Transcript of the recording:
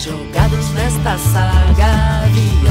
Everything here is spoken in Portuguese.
jogados nesta saga.